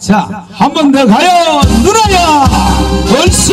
자, 한 번 더 가요. 누나야! 얼쑤!